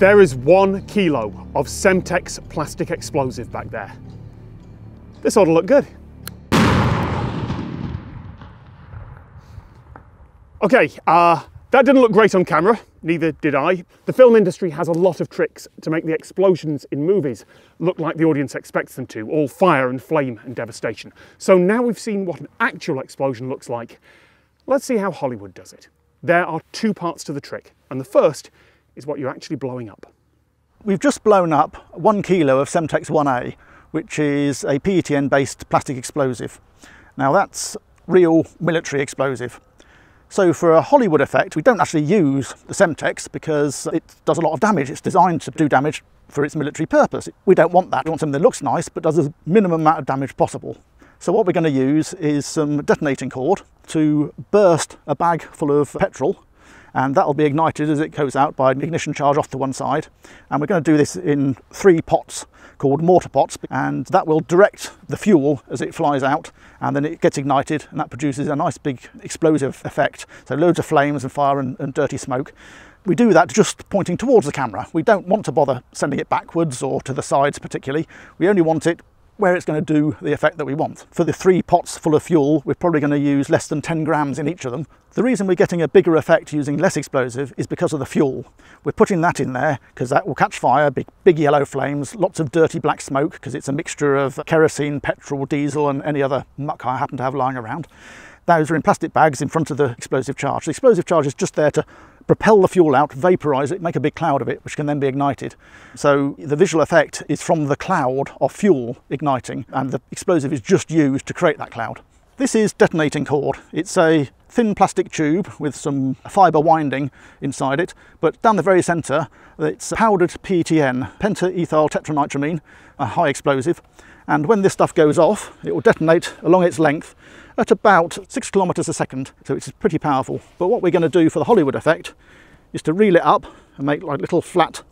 There is one kilo of Semtex plastic explosive back there. This ought to look good. Okay, uh, that didn't look great on camera, neither did I. The film industry has a lot of tricks to make the explosions in movies look like the audience expects them to, all fire and flame and devastation. So now we've seen what an actual explosion looks like, let's see how Hollywood does it. There are two parts to the trick, and the first is what you're actually blowing up. We've just blown up one kilo of Semtex 1A, which is a PETN based plastic explosive. Now that's real military explosive. So for a Hollywood effect, we don't actually use the Semtex because it does a lot of damage. It's designed to do damage for its military purpose. We don't want that. We want something that looks nice but does the minimum amount of damage possible. So what we're going to use is some detonating cord to burst a bag full of petrol and that'll be ignited as it goes out by an ignition charge off to one side. And we're going to do this in three pots called mortar pots, and that will direct the fuel as it flies out, and then it gets ignited, and that produces a nice big explosive effect. So loads of flames and fire and, and dirty smoke. We do that just pointing towards the camera. We don't want to bother sending it backwards or to the sides particularly. We only want it where it's going to do the effect that we want. For the three pots full of fuel, we're probably going to use less than 10 grams in each of them. The reason we're getting a bigger effect using less explosive is because of the fuel. We're putting that in there because that will catch fire, big, big yellow flames, lots of dirty black smoke because it's a mixture of kerosene, petrol, diesel and any other muck I happen to have lying around. Those are in plastic bags in front of the explosive charge. The explosive charge is just there to propel the fuel out, vaporize it, make a big cloud of it, which can then be ignited. So the visual effect is from the cloud of fuel igniting, and the explosive is just used to create that cloud. This is detonating cord. It's a thin plastic tube with some fibre winding inside it, but down the very centre it's powdered PETN, pentaethyl tetranitramine, a high explosive, and when this stuff goes off, it will detonate along its length at about six kilometres a second, so it's pretty powerful. But what we're going to do for the Hollywood effect is to reel it up and make like little flat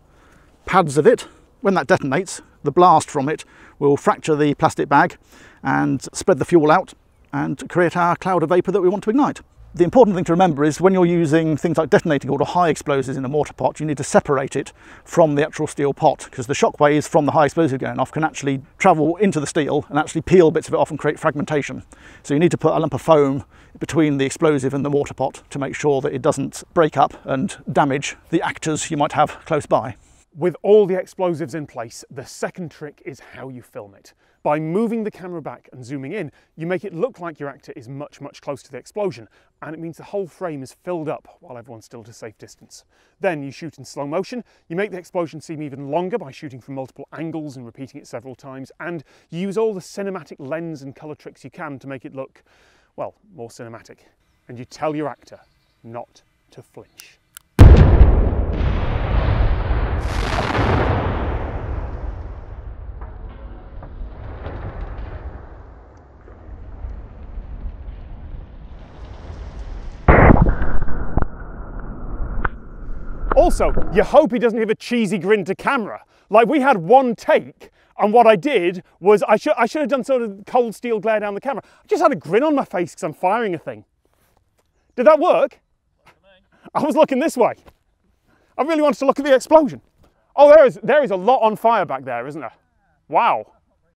pads of it. When that detonates, the blast from it will fracture the plastic bag and spread the fuel out and create our cloud of vapour that we want to ignite. The important thing to remember is when you're using things like detonating or high explosives in a mortar pot, you need to separate it from the actual steel pot because the shock waves from the high explosive going off can actually travel into the steel and actually peel bits of it off and create fragmentation. So you need to put a lump of foam between the explosive and the mortar pot to make sure that it doesn't break up and damage the actors you might have close by. With all the explosives in place, the second trick is how you film it. By moving the camera back and zooming in, you make it look like your actor is much, much closer to the explosion, and it means the whole frame is filled up while everyone's still at a safe distance. Then you shoot in slow motion, you make the explosion seem even longer by shooting from multiple angles and repeating it several times, and you use all the cinematic lens and colour tricks you can to make it look, well, more cinematic. And you tell your actor not to flinch. Also, you hope he doesn't give a cheesy grin to camera. Like we had one take and what I did was I should, I should have done sort of cold steel glare down the camera. I just had a grin on my face because I'm firing a thing. Did that work? I was looking this way. I really wanted to look at the explosion. Oh, there is, there is a lot on fire back there, isn't there? Wow.